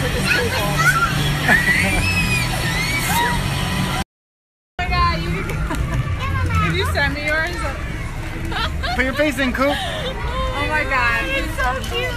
Did you send me yours? Put your face in, Coop. Oh my god. It's so cute.